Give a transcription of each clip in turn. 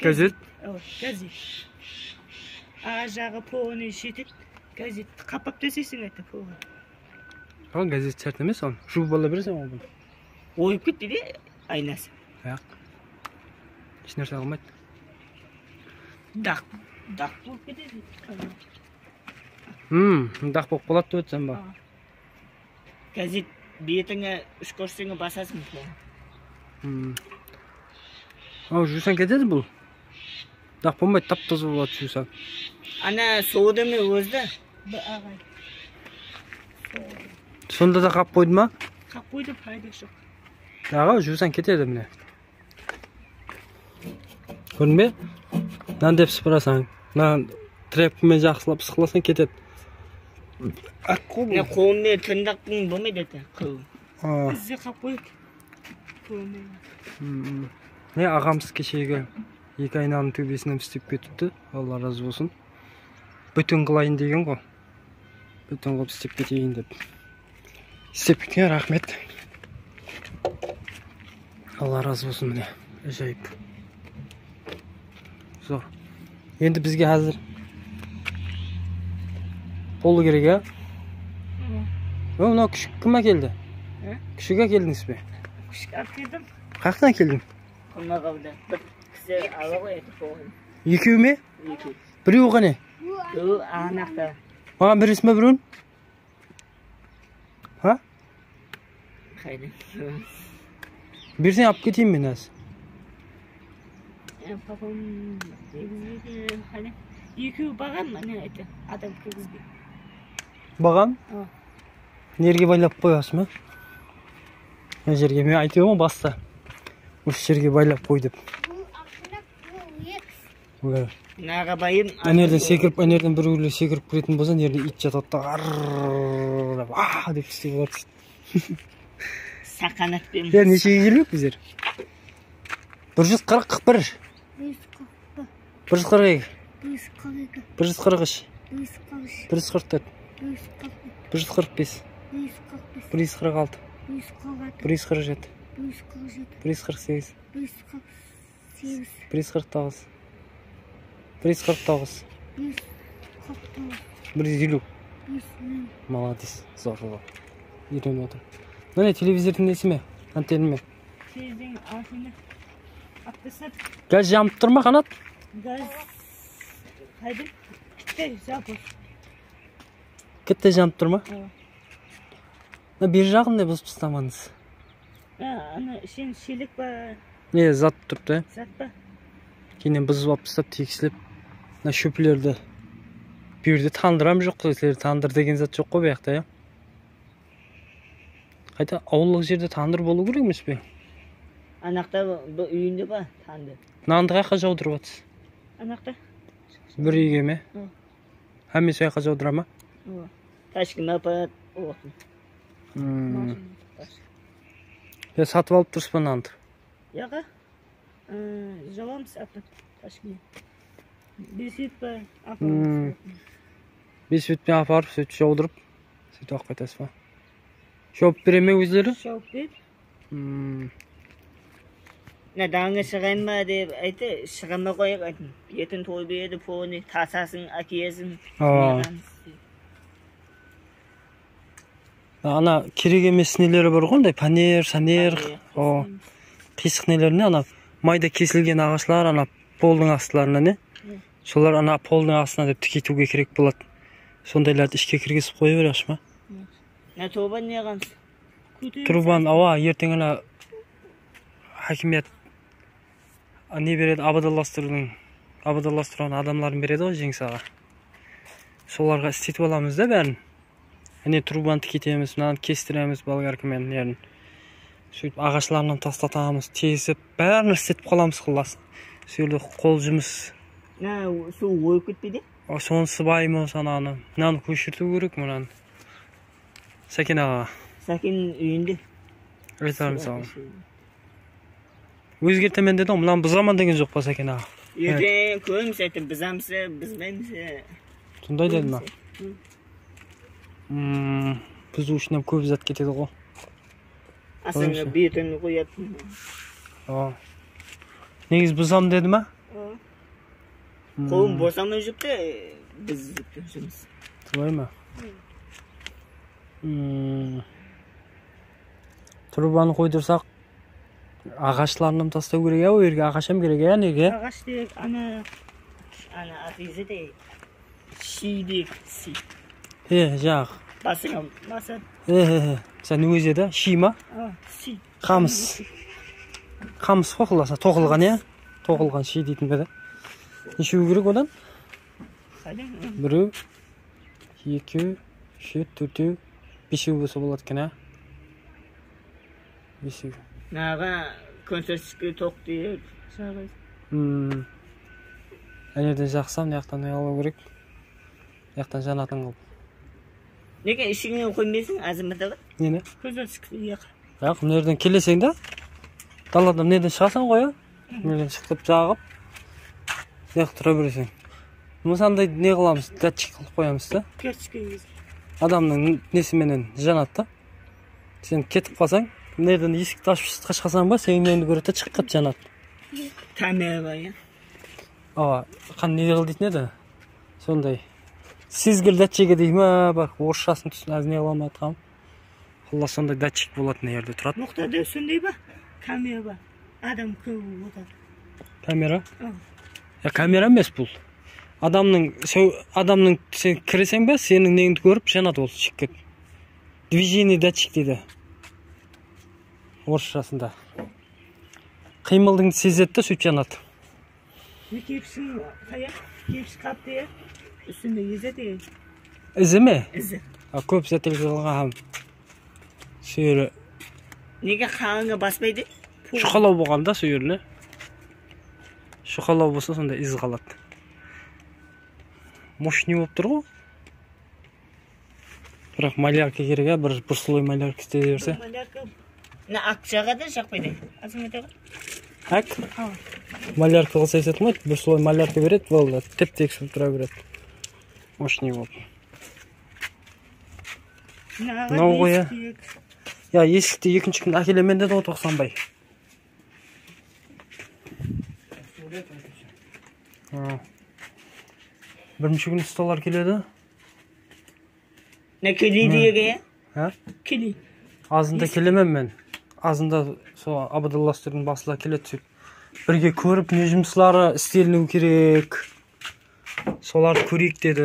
Газет? Evet, gazet. Aşağı poğunu işitip gazet kapap desesin eti poğunu. Al газет шарт емес оны жуып ала бересің бұны Oyup gitti de aynası. аяқ ешнәрсе Dak. Dak bulup gitti. м мындақ болып қалады деп жатсам ба Gazet бетіңе үш көрсеңе басасың. Ау жусаң кетеді бұл мындақ болмайды тап таза болады жусаң soğudu mu özde? Bu ağay. сонда да қап қойды ма Kapıydı faydası yok. аға жусаң кетеді міне көрдің бе мынаны деп сыпырасаң мына тряпкамен жақсылап ысқыласаң кетеді аққу Ne бұл tırnakın bu mu dedi? Kov. А, Bizi kapıydı. Міне ағамыз кешегі екі айнаның төбесінен істеп кетіпті. Алла разы болсын. Бүтін қылайын деген ғой. Бүтін қылып істеп кетейін деп. Істеп кеткен рахмет. Алла разы болсын міне. Әжайып. Зор. Енді бізге қазір болу керек иә о мынау күшік кім әкелді? Ә? күшік әкелдіңіз бе? Kapıydım. қай жақтан әкелдің? Hava koydu kovun. екеуі ме İki. біреуі ғана Bu anahtar. маған бересің ба біреуін а берсең алып кетейін мен hani iki bakan mı? Ne eti? Adam kız bir. бағам жерге байлап қоясың ба мына жерге мен айтып едім ғой баста осы жерге байлап қой деп bayım. ана жерден секіріп ана жерден біреулер секіріп кіретін болса мына жерде ит жатады да деп а деп істеп алады е нешеге келмек біздер бір жүз қырық бір бір жүз қырық екі бір жүз қырық үш бір жүз қырық төрт бір жүз қырық бес бір жүз қырық алты бір жүз қырық жеті бір жүз қырық сегіз бір жүз қырық тоғыз бір жүз қырық тоғыз бір жүз елу молодец зор үйреніп отыр міне телевизордың несі ме atlasat газ жанып тұр ма қанат zapı. кетті жанып тұр ма мына бер жағын не бұзып тастамаңыз. Ana şimdi şilik var. не зат тұрыпты Zat var. кейіннен бұзып алып тастап текшілеп мына шөпілерді бұл жерде тандырам жоқ сілер тандыр деген зат жоқ қой бұл жақта иә қайта ауылдық жерде тандыр болу керек емес пе Anakta bu üyünde var tandı. нанды қай жаққа жаудырып жатсыз Anakta. бір үйге ме әмме сол жаққа жаудыра ма olsun. М, е сатып алып тұрсыз ба нанды Yaga. Javam sapı. Taşkı. Bir süt var. Hmm. бес бетпен апарып сөйтіп жаудырып сөйтіп алып қайтасыз ба жауып бере ме өздері Şok bir. М, Ne dağına шығайын ба деп айтты шығама қояйық айттым ертең той береді поны тасасын әкелесің а ана керек емес нелері бар ғой андай панер санер о қисық нелер не ана майда кесілген ағашлар ана полдың астыларына не? Солар ана полдың астына деп тікетуге керек болады сондайларды ішке кіргізіп қоя бересіз ба не тоба не трубаны ауа ертең ана хакимият не береді? Абадалластырудың абадалластырған адамдарын береді ғой жеңсаға соларға істетіп аламыз да бәрін. Әне трубаны тікетеміз мынаны кестіреміз болгаркамен нерін сөйтіп ағашларынан тастатамыз тесіп бәрін істетіп қаламыз сол жерде қол жұмыс. Не су ойып кетпейді соны сыбаймыз ананы. Мынаны көшірту керек мынаны. Сәкен аға. Сәкен үйінде. Айтармын саған. өзгертемін деді ғой мынаны бұзамын деген жоқ па сәкен аға? Ертең көреміз әйтеуір бұзамыз бұзбаймыз сондай деді ма? Бұзу үшін көп зат кетеді ғой Қойыңызшы. бетін қояды О. негиз бузам деди ма Қолым босамай жүпті, біз жұмыс. солай ма трубаны койдурсак агачларын тастау керек э ал жерге агачам керек э неге Ағаш дейік, ана, ана афизі дейік. Э жак Басыңа э сен өзү да ши ма А, си. камыс камыс го кыласа токулган э токулган ши дейтин бе да нешеу керек одан Қайдан? бирөө экөө үчөө төртөө бешөө болсо болот экен а бешөө Наға концертске тоқ. Шағыз. ана жерден жақсам мына жақтан не алу керек мына жақтан жанатын қылып Неге ішіңе қоймайсың азаматаға? нені Концертске яқ. бірақ мына жерден келесең да даладан неден шығасың ғой а мына жерден шығып жағып мына жақта тұра бересің осындай не қыламыз датчик қылып қоямыз да адамның несіменен жанады да сен кетіп қалсаң мына жерден есікті ашып сыртқа ба сенің неңді көреді да шығып кетіп жанады камера я. ооба қан не қыл дейтін еді сондай сезгіл датчигі дей ма бар орысшасын түсін әзір не қыла алмай жатқанмын құлас сондай датчик болады мына жерде тұрады Мұқтада сондай ба? Камера ба? Адам көп отырады. камера я камера емес бұл адамның адамның сен кіресең ба сенің неңді көріп жанады ол шығып кетіп движение датчик дейді орысшасында қимылыңды сезеді да сөйтіп жанады кепсің қаяқ? Қапты. Үстінде езеді. ізі ме Ізі. көп зәтелген сүйері Неге қағанға баспайды? шұқалау болған да сол жеріне шұқалау болса сонда із қалады мощный болып тұр ғой бірақ малярка керек а бір бір слой малярка істей берсе Малярка. На акцияға да жақпайды. Азаматаға. әк Ау. малярка қылса етілмайды бір слой малярка береді болды теп тегіс болып тұра береді мощный болып Мынау ғой, иә. я есікті екінші күн әкелемін деді ғой тоқсанбай А. бірінші күні ұсталар келеді Не кили дейге я? а? Кили. азында келемін мен. Азында сол абадалластырдың басына келеді сөйтіп бірге көріп не жұмыслары істеліну керек. Соларды көрейік деді.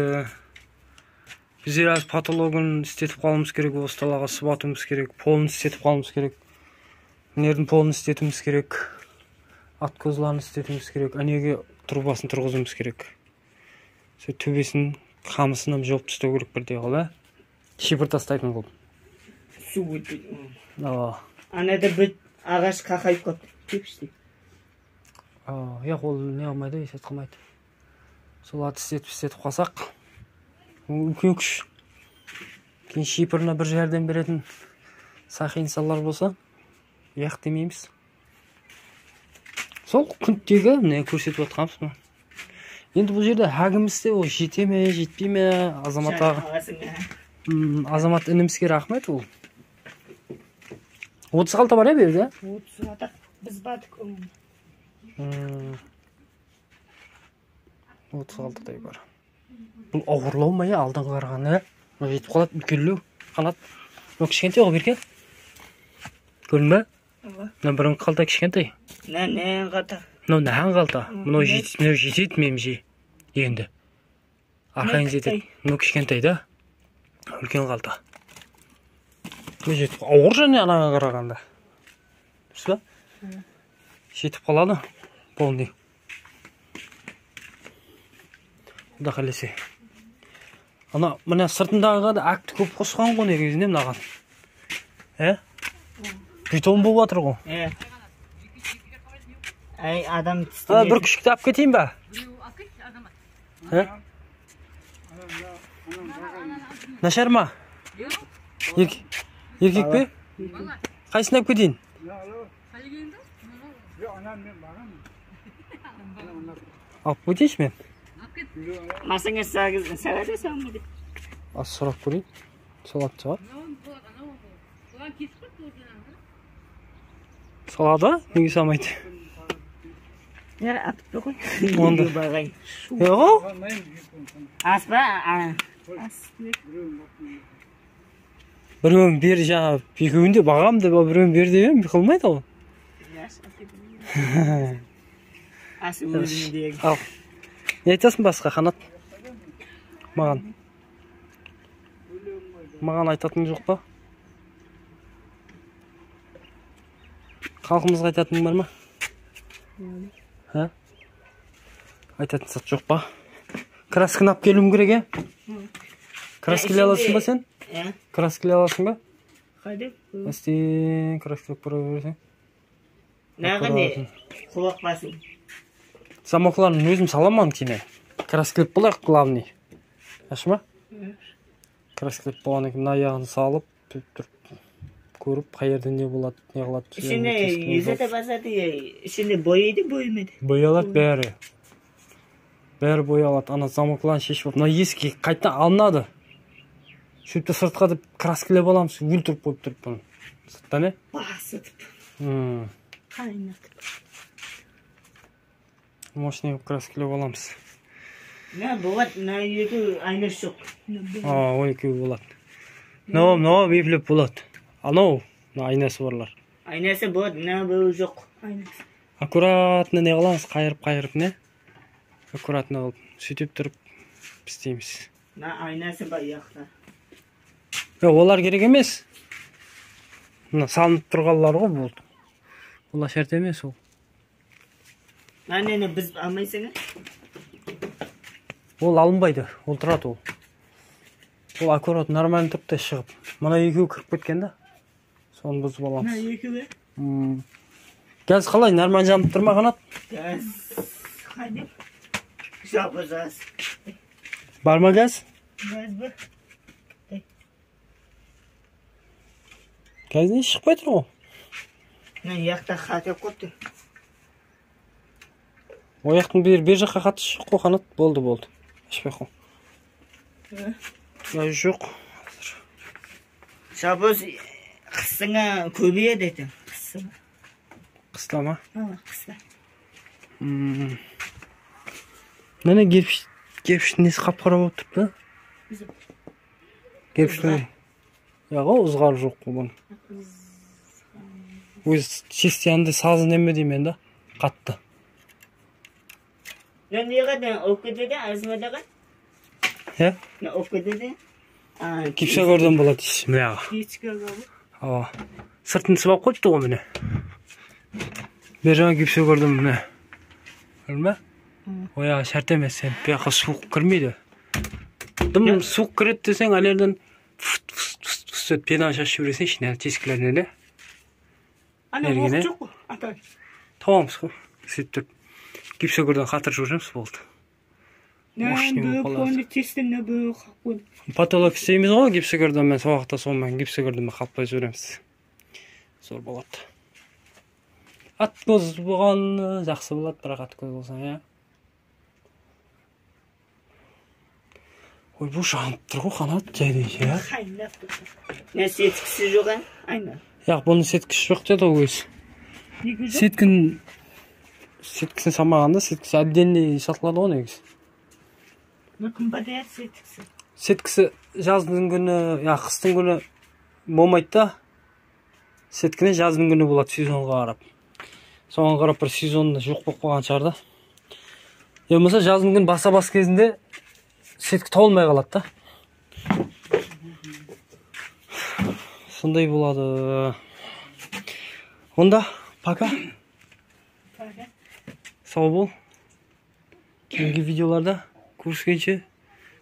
Біз қазір потологын істетіп қалуымыз керек осы далаға сыбатуымыз керек полын істетіп қалуымыз керек мына жердің полын істетуіміз керек откозларын істетуіміз керек әнеге трубасын тұрғызуымыз керек. Сол төбесін қамысын жауып тастау керек бірдей қылып ә? Шипір тастайтын қылып. Су Анада бір ағаш қақайып. Кепсті. Aa, yok ол не қылмайды есет қылмайды соларды істетіп істетіп қалсақ ол үлкен күш. Кейін шипырына бір жәрдем беретін сақи инсандар болса яқ демейміз. Сол күнтегі міне көрсетіп жатқанбыз мына. Енді бұл жерде хәгімізде ол жете ме жетпей ме азамат аға? Азамат інімізге рахмет ол. отыз қалта бар иә бұл жерде Отыз. Біз бардық. Отыз алтыдай бар бұл ауырлау ма иә алдыңғы қарағанда? Иә мынау жетіп қалады үлкенлеу қанат мынау кішкентай ғой берке көрдің ба? Мына бұрынғы қалта кішкентай. Не қата. мынау нәхан қалта. Мынау мынау- жет- мынау жетеді меніңше енді. Арқайын жетеді мынау кішкентай да. Үлкен қалта. Мынау жетіп ауыр және анаға қарағанда. Дұрыс па? Жетіп қалады. Полный құда қаласа ана мына сыртындағы да акті көп қосқан ғой негізінде мынаған ә бетон болып жатыр ғой Е. Әй, адам бір күшікті алып кетейін ба нашар ма Ек- еркек пе қайсысын алып кетейін алып кетейінші мен Масаңа сағыз, сағады сағымады. аз сұрап көрейін салатын шығар салады неге салмайды Ya, aptı koy. Onda. Bagay. Yok. Aspa, a. Біреуін бер жаңағы екеуінде бағам деп біреуін бер деп қылмайды өзім деген. ал не айтасың басқа қанат маған маған айтатының жоқ па? Халқымызға айтатының бар ма? Ә айтатын зат жоқ па? Красканы алып келуім керек иә краскілей аласың ба сен? Ya, краскілей аласың ба? Әстең краскілеп көре берсең Naga ne? Kulak basın. Замокларын өзім саламын кейіннен краскілеп болайық главный. Аш ма краскілеп болғаннан кейін мына аяғын салып тұрып көріп қай жерде не болады не қылады de basadı ya. Şimdi boyaydı boyamadı. боялады бәрі. Бәрі боялады. Ана замокларын шешіп алып мына есікке қайтадан алынады. Сөйтіп сыртқа деп краскілеп аламыз өлтіріп қойып тұрып бұны. Сырттан иә. М, Kaynatıp. Мощный қылып краскілеп аламыз Ne bu var? Ne yüzü aynı şok. а он екеуі болады мынау мынау бейпілеп болады анау мына айнасы барлар bu ne bu yok. Aynası. аккуратно не қыламыз қайырып қайырып не аккуратно қылып сөйтіп тұрып істейміз Ne aynası var yakta. Е, олар керек емес мына салынып тұрғанлар ғой болды олар шарт емес ол Ne biz almayısın. ол алынбайды ол тұрады ол ол аккурат нормально та шығып мына екеуі кіріп кеткен да соны бұзып аламыз yüzü? М. газ қалай нормально жанып тұр ма қанат Gaz. Hadi. Yapacağız. бар ма газ Gaz bu. газ не шықпай тұр ғой Ne yakta hata koydu. Ояқтың бер бер жаққа қатысы жоқ қой қанат болды болды. Ашпай ақ қой Газ жоқ. Şabuz kısına köbeye dedim. Kısına. қыста ма. М. міне кепіштің несі қап қара болып тұр да? Bizim. кепіштің иә ғой ызғары жоқ қой бұның. Өзі шестиянды сазы неме деймін да? Қатты. Ne niye kadar okudu da azmadı kad? иә Ne okudu da? Aa, гипсогордан болады дейсіз мыняға Hiç görmedi. ооба сыртын сыбап қойыпты ғой міне бер жағы гипсогордан міне көрдің ба ояғы шарт емес сен бұяққа суық кірмейді дым суық кіреді десең ана жерден фыс фыс фыс фыс деп пенаны шашып жібересің ішіне тесіктеріне де Ana Ergene. ok çok. Ata. табамыз ғой сөйтіп тұрып гипсогордан қатырып жібереміз болды. Потолок істейміз ғой гипсогорданмен сол уақытта сонымен гипсогорданмен қаппай жібереміз зор болады. Ат көз болған жақсы болады бірақ ат көз болса иә. Ойбай жанып тұр ғой қанат жайдайша иә. Setkisi yok ha? Aynen. яқ бұның сеткіші жоқ деді ғой өзі. Сеткін сеткісін салмағанда сеткісі отдельный сатылады ғой негізі. Bakın bana setkisi. сеткісі жаздың күні я қыстың күні болмайды да. Сеткіне жаздың күні болады сезонға қарап. Соған қарап бір сезонда жоқ болып қалған шығар да. Я болмаса жаздың күні баса бас кезінде сетка толмай қалады да. Сондай болады. Онда пока. Сау бол кейінгі видеоларда көріскенше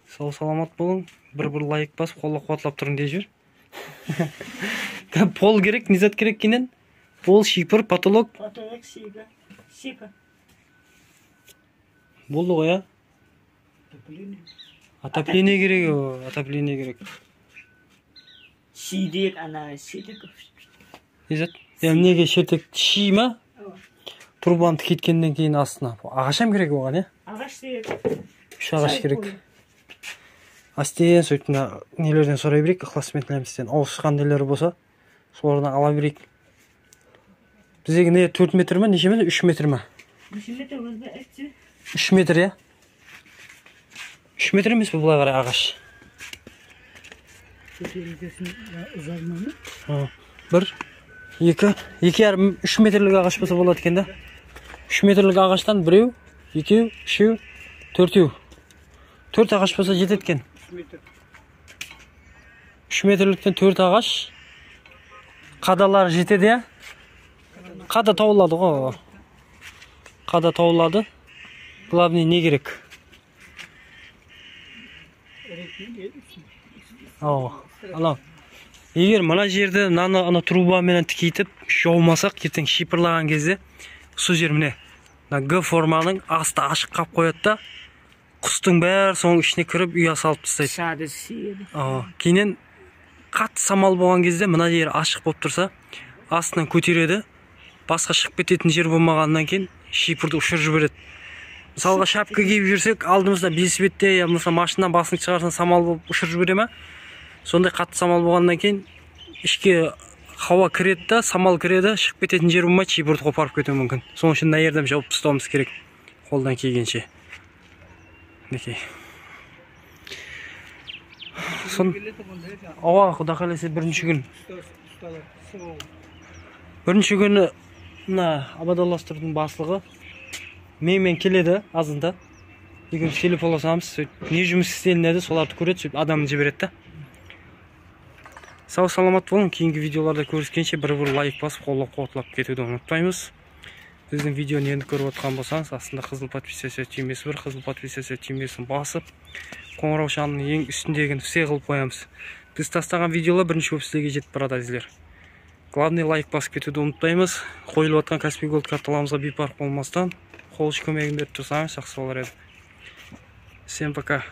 сау саламат болың бір бір лайк басып қолға қуатлап тұрың дей жібер пол керек не зат керек кейіннен пол шипыр потолок şifa. Şifa. болды ғой иә отопление керек отопление керек Şidik ana şidik. не зат неге шертек ши ма Трубаны кеткеннен кейін астына. Ағаш керек оған иә Ağaç değil. үш ағаш керек. астен сөйтіп мына нелерден сұрай берейік ықласметлерімізден ауысқан нелері болса солардан ала берейік. Біздегі не төрт метр ма неше метр? Үш метр ма? Үш метр иә үш метр емес пе былай қарай ағаш? Бір екі екі жарым үш метрлік ағаш болса болады екен да? Үш метрлік ағаштан біреу екеу үшеу төртеу. Төрт ағаш болса жетеді екен үш метрліктен төрт ағаш. Қадалары жетеді иә? Қада тауылады ғой қада тауылады. Главный не керек? Ау анау егер мына жерді мынаны ана трубаменен тікейтіп жаумасақ ертең шипырлаған кезде сол жер міне. Г форманың асты ашық қалып қояды да құстың бәрі соның ішіне кіріп ұя салып тастайды. Шады сиеді. Aa, кейіннен қатты самал болған кезде мына жері ашық болып тұрса астынан көтереді басқа шығып кететін жер болмағаннан кейін шипырды ұшырып жібереді. Мысалға шапка киіп жүрсек алдымызда велосипедте я болмаса машинадан басыңды шығарсаң самал болып ұшырып жібере ма? Сондай қатты самал болғаннан кейін ішке хауа кіреді да самал кіреді шығып кететін жер болмайды шипырды қопарып кетуі мүмкін. Сол үшін мына жерден жауып тастауымыз керек қолдан келгенше. Мінекей. Сон ауа құда қаласа бірінші күн. Бірінші күні мына абадаластырудың басылығы менімен келеді азында. Екеуміз телефонласамыз сөйтіп не жұмыс істелінеді соларды көреді сөйтіп адамын жібереді да. Сау саламат болың кейінгі видеоларда көріскенше бір бір лайк басып қолдап қуатлап кетуді ұмытпаймыз. Біздің видеоны енді көріп отырған болсаңыз астында қызыл подписаться түймесі бар. Қызыл подписаться түймесін басып қоңырау шамының ең үстіндегін все қылып қоямыз. Біз тастаған видеолар бірінші болып сіздерге жетіп барады әзілер. Главный лайк басып кетуді ұмытпаймыз. Қойылып жатқан каспий голд карталарымызға бейпарқ болмастан қол ұш көмегін беріп тұрсаңыз жақсы болар еді. Всем пока.